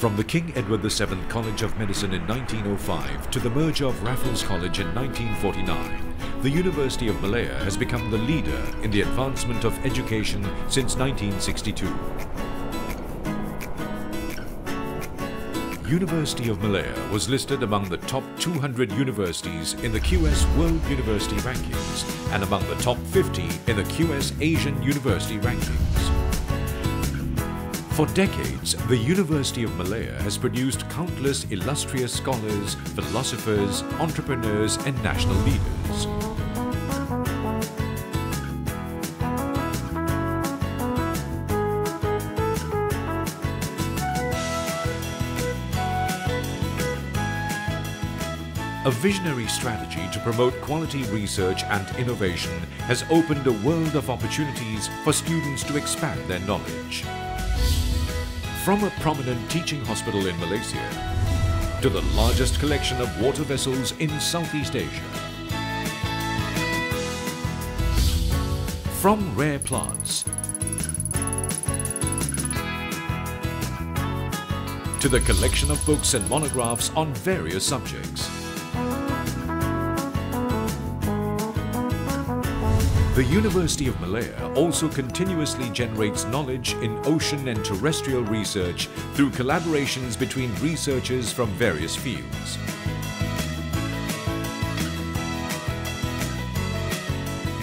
From the King Edward VII College of Medicine in 1905 to the merger of Raffles College in 1949, the University of Malaya has become the leader in the advancement of education since 1962. University of Malaya was listed among the top 200 universities in the QS World University Rankings and among the top 50 in the QS Asian University Rankings. For decades, the University of Malaya has produced countless illustrious scholars, philosophers, entrepreneurs and national leaders. A visionary strategy to promote quality research and innovation has opened a world of opportunities for students to expand their knowledge. From a prominent teaching hospital in Malaysia to the largest collection of water vessels in Southeast Asia. From rare plants to the collection of books and monographs on various subjects. The University of Malaya also continuously generates knowledge in ocean and terrestrial research through collaborations between researchers from various fields.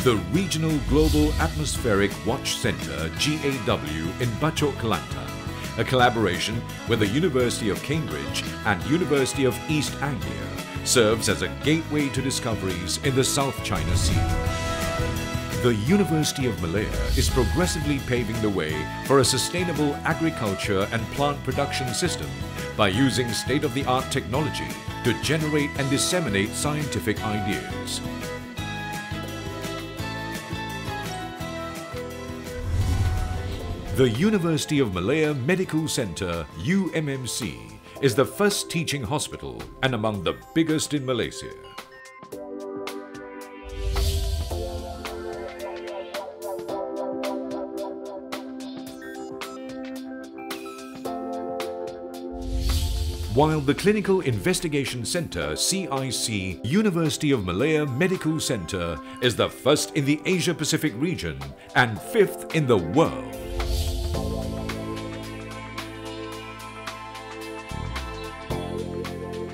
The Regional Global Atmospheric Watch Centre GAW in Bachok Kelantan, a collaboration with the University of Cambridge and University of East Anglia, serves as a gateway to discoveries in the South China Sea. The University of Malaya is progressively paving the way for a sustainable agriculture and plant production system by using state-of-the-art technology to generate and disseminate scientific ideas. The University of Malaya Medical Centre, UMMC, is the first teaching hospital and among the biggest in Malaysia. While the Clinical Investigation Centre CIC University of Malaya Medical Centre is the first in the Asia-Pacific region and fifth in the world.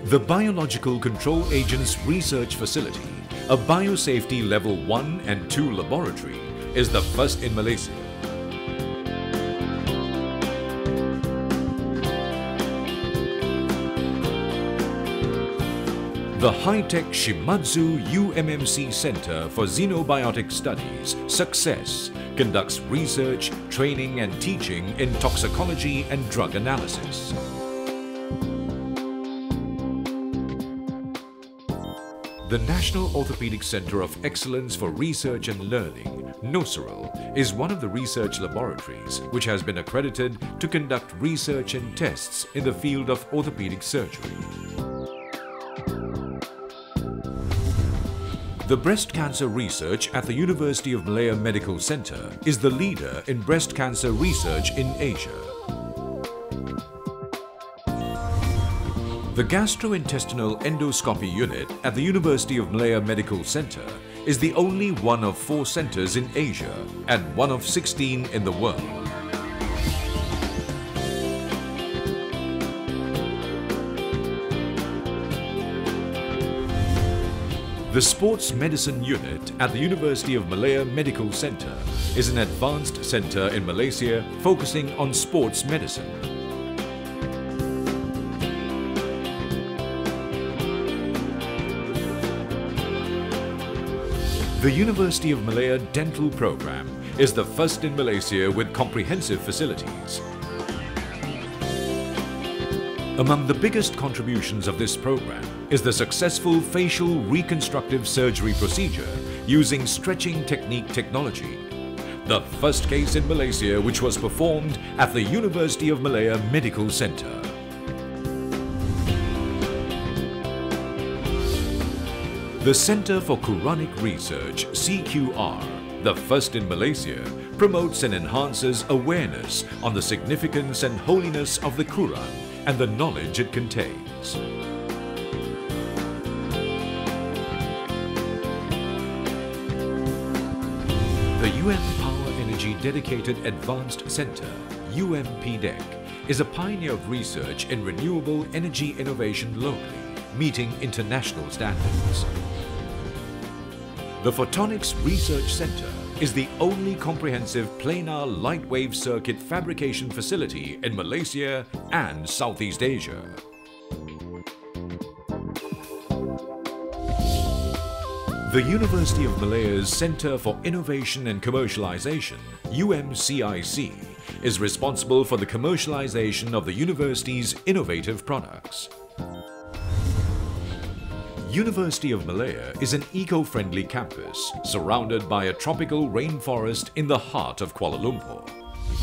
The Biological Control Agents Research Facility, a biosafety level 1 and 2 laboratory, is the first in Malaysia. The high-tech Shimadzu UMMC Center for Xenobiotic Studies, Success, conducts research, training and teaching in toxicology and drug analysis. The National Orthopedic Center of Excellence for Research and Learning, NOCERL, is one of the research laboratories which has been accredited to conduct research and tests in the field of orthopedic surgery. The breast cancer research at the University of Malaya Medical Center is the leader in breast cancer research in Asia. The gastrointestinal endoscopy unit at the University of Malaya Medical Center is the only one of four centers in Asia and one of 16 in the world. The Sports Medicine Unit at the University of Malaya Medical Center is an advanced center in Malaysia focusing on sports medicine. The University of Malaya Dental Program is the first in Malaysia with comprehensive facilities. Among the biggest contributions of this program is the successful facial reconstructive surgery procedure using stretching technique technology. The first case in Malaysia which was performed at the University of Malaya Medical Center. The Center for Quranic Research, CQR, the first in Malaysia, promotes and enhances awareness on the significance and holiness of the Quran and the knowledge it contains. The UN Power Energy Dedicated Advanced Center, UMPEDAC, is a pioneer of research in renewable energy innovation locally, meeting international standards. The Photonics Research Center is the only comprehensive planar light wave circuit fabrication facility in Malaysia and Southeast Asia. The University of Malaya's Centre for Innovation and Commercialisation, UMCIC, is responsible for the commercialisation of the university's innovative products. University of Malaya is an eco-friendly campus surrounded by a tropical rainforest in the heart of Kuala Lumpur.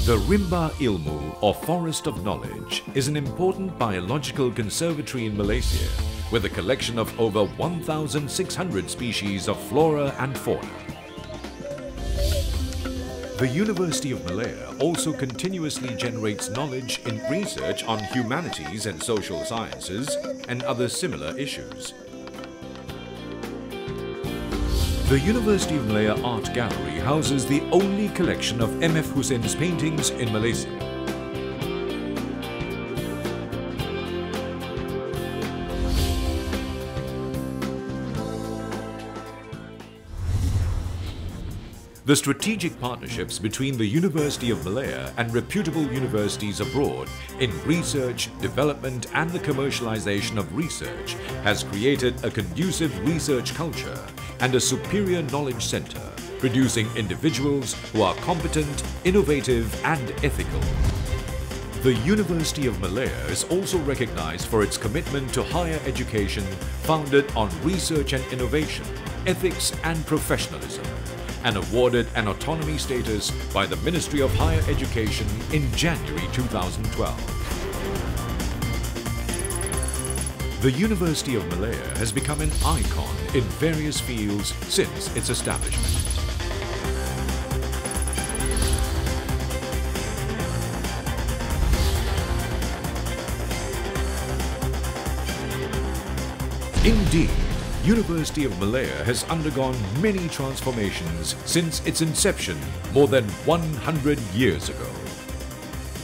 The Rimba Ilmu, or Forest of Knowledge, is an important biological conservatory in Malaysia with a collection of over 1,600 species of flora and fauna. The University of Malaya also continuously generates knowledge in research on humanities and social sciences and other similar issues. The University of Malaya Art Gallery houses the only collection of M.F. Husain's paintings in Malaysia. The strategic partnerships between the University of Malaya and reputable universities abroad in research, development and the commercialization of research has created a conducive research culture and a superior knowledge center, producing individuals who are competent, innovative and ethical. The University of Malaya is also recognized for its commitment to higher education founded on research and innovation, ethics and professionalism and awarded an autonomy status by the Ministry of Higher Education in January 2012. The University of Malaya has become an icon in various fields since its establishment. Indeed, University of Malaya has undergone many transformations since its inception more than 100 years ago.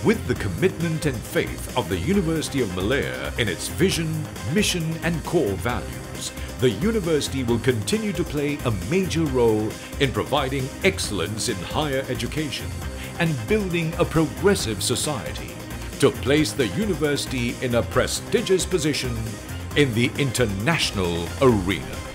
With the commitment and faith of the University of Malaya in its vision, mission and core values, the university will continue to play a major role in providing excellence in higher education and building a progressive society to place the university in a prestigious position in the international arena.